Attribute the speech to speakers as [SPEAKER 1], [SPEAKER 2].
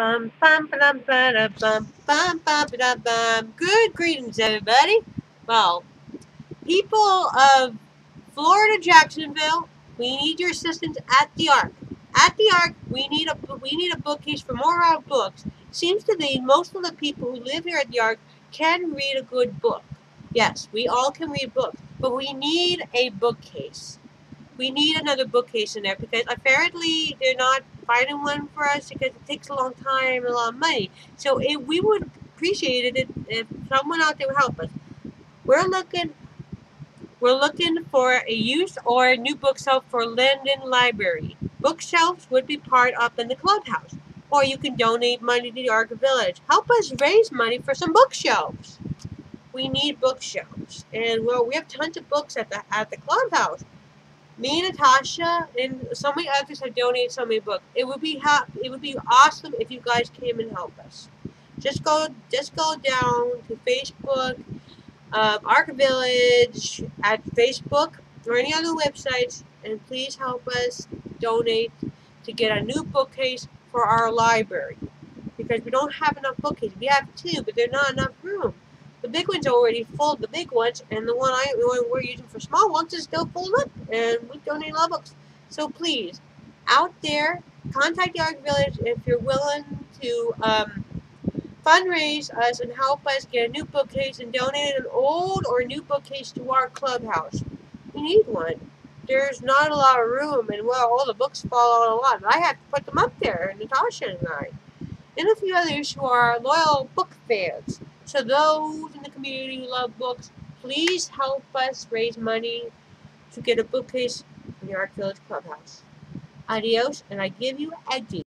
[SPEAKER 1] Bum, bum, bum, bum, bum. Good greetings, everybody. Well, people of Florida, Jacksonville, we need your assistance at the Arc. At the Arc, we need a we need a bookcase for more of our books. Seems to me most of the people who live here at the Arc can read a good book. Yes, we all can read books, but we need a bookcase. We need another bookcase in there because apparently they're not finding one for us because it takes a long time and a lot of money. So if we would appreciate it if someone out there would help us. We're looking we're looking for a used or a new bookshelf for lending Library. Bookshelves would be part up in the clubhouse. Or you can donate money to the Arc Village. Help us raise money for some bookshelves. We need bookshelves. And well we have tons of books at the at the clubhouse me, and Natasha, and so many others have donated so many books. It would be ha- it would be awesome if you guys came and help us. Just go, just go down to Facebook, um, Arc Village at Facebook or any other websites, and please help us donate to get a new bookcase for our library because we don't have enough bookcases. We have two, but there's not enough room. The big one's already full, the big ones, and the one I we're using for small ones is still full up, and we donate a lot of books. So please, out there, contact the Arc Village if you're willing to um, fundraise us and help us get a new bookcase and donate an old or new bookcase to our clubhouse. We need one. There's not a lot of room, and well, all the books fall out a lot. I have to put them up there, Natasha and I, and a few others who are loyal book fans. So those in the community who love books, please help us raise money to get a bookcase in the Arc Village Clubhouse. Adios, and I give you a D.